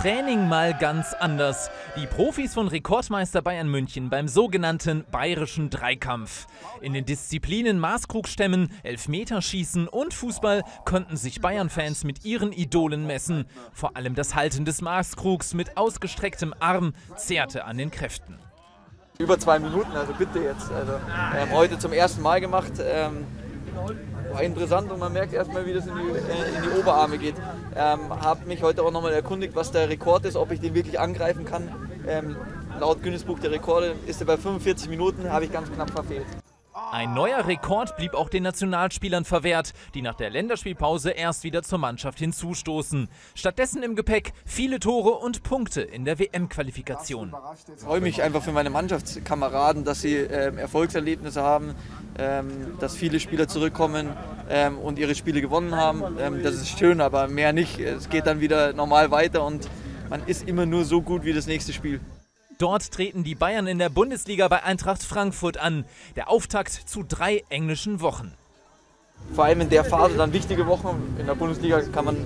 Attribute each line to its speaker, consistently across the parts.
Speaker 1: Training mal ganz anders. Die Profis von Rekordmeister Bayern München beim sogenannten Bayerischen Dreikampf. In den Disziplinen Maßkrugstemmen, Elfmeterschießen und Fußball konnten sich Bayern-Fans mit ihren Idolen messen. Vor allem das Halten des Maßkrugs mit ausgestrecktem Arm zehrte an den Kräften.
Speaker 2: Über zwei Minuten, also bitte jetzt. Also, ähm, heute zum ersten Mal gemacht. Ähm, war interessant und man merkt erstmal, wie das in die, äh, in die Oberarme geht. Ähm, habe mich heute auch nochmal erkundigt, was der Rekord ist, ob ich den wirklich angreifen kann. Ähm, laut Guinness Buch der Rekorde ist er bei 45 Minuten, habe ich ganz knapp verfehlt.
Speaker 1: Ein neuer Rekord blieb auch den Nationalspielern verwehrt, die nach der Länderspielpause erst wieder zur Mannschaft hinzustoßen. Stattdessen im Gepäck viele Tore und Punkte in der WM-Qualifikation.
Speaker 2: Ich freue mich einfach für meine Mannschaftskameraden, dass sie ähm, Erfolgserlebnisse haben, dass viele Spieler zurückkommen ähm, und ihre Spiele gewonnen haben. Ähm, das ist schön, aber mehr nicht. Es geht dann wieder normal weiter und man ist immer nur so gut wie das nächste Spiel.
Speaker 1: Dort treten die Bayern in der Bundesliga bei Eintracht Frankfurt an. Der Auftakt zu drei englischen Wochen.
Speaker 2: Vor allem in der Phase dann wichtige Wochen. In der Bundesliga kann man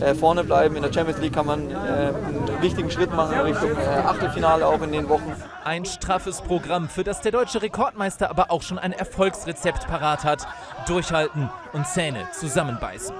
Speaker 2: äh, vorne bleiben, in der Champions League kann man äh, einen wichtigen Schritt machen in Richtung äh, Achtelfinale auch in den Wochen.
Speaker 1: Ein straffes Programm, für das der deutsche Rekordmeister aber auch schon ein Erfolgsrezept parat hat. Durchhalten und Zähne zusammenbeißen.